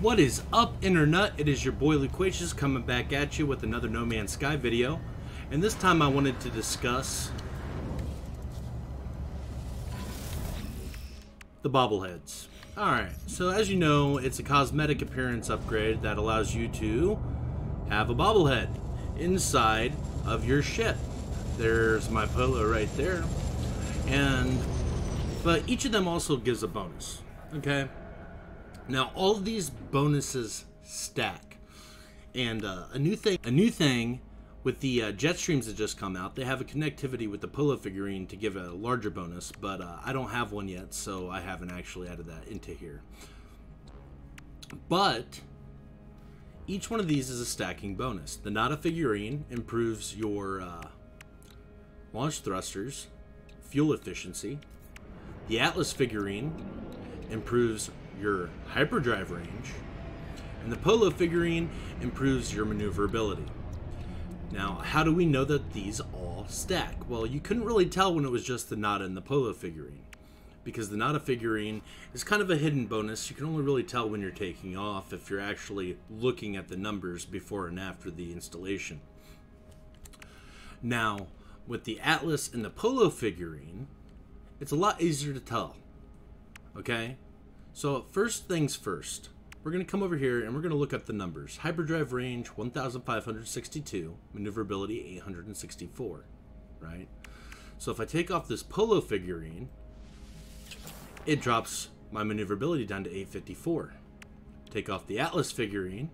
What is up, Internet? It is your boy Luquatious coming back at you with another No Man's Sky video. And this time I wanted to discuss the bobbleheads. Alright, so as you know, it's a cosmetic appearance upgrade that allows you to have a bobblehead inside of your ship. There's my polo right there. And, but each of them also gives a bonus, okay? Now all these bonuses stack, and uh, a new thing, a new thing with the uh, jet streams that just come out, they have a connectivity with the polo figurine to give a larger bonus, but uh, I don't have one yet, so I haven't actually added that into here. But each one of these is a stacking bonus. The Nada figurine improves your uh, launch thrusters, fuel efficiency. The Atlas figurine improves your hyperdrive range, and the Polo figurine improves your maneuverability. Now, how do we know that these all stack? Well, you couldn't really tell when it was just the Nada and the Polo figurine, because the Nada figurine is kind of a hidden bonus. You can only really tell when you're taking off if you're actually looking at the numbers before and after the installation. Now, with the Atlas and the Polo figurine, it's a lot easier to tell. Okay? So first things first, we're going to come over here and we're going to look up the numbers. Hyperdrive range 1562, maneuverability 864, right? So if I take off this polo figurine, it drops my maneuverability down to 854. Take off the Atlas figurine,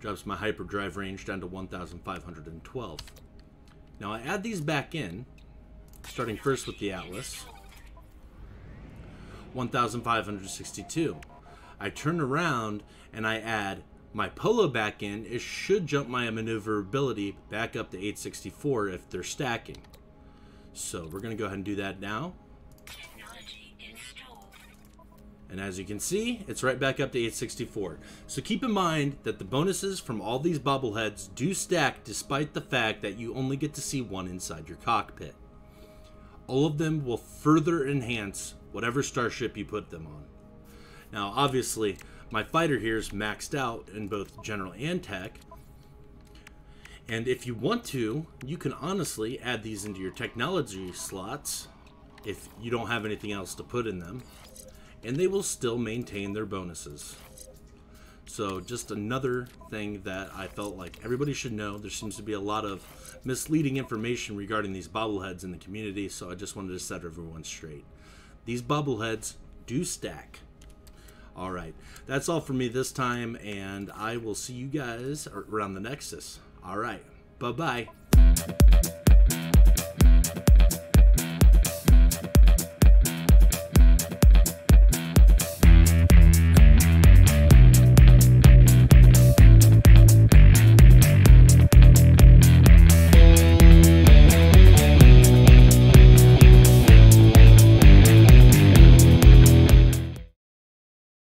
drops my hyperdrive range down to 1512. Now I add these back in, starting first with the Atlas. 1562. I turn around and I add my polo back in, it should jump my maneuverability back up to 864 if they're stacking. So we're going to go ahead and do that now. And as you can see, it's right back up to 864. So keep in mind that the bonuses from all these bobbleheads do stack despite the fact that you only get to see one inside your cockpit. All of them will further enhance whatever starship you put them on. Now, obviously, my fighter here is maxed out in both general and tech. And if you want to, you can honestly add these into your technology slots if you don't have anything else to put in them. And they will still maintain their bonuses. So just another thing that I felt like everybody should know. There seems to be a lot of misleading information regarding these bobbleheads in the community, so I just wanted to set everyone straight. These bobbleheads do stack. All right, that's all for me this time, and I will see you guys around the Nexus. All right, bye bye.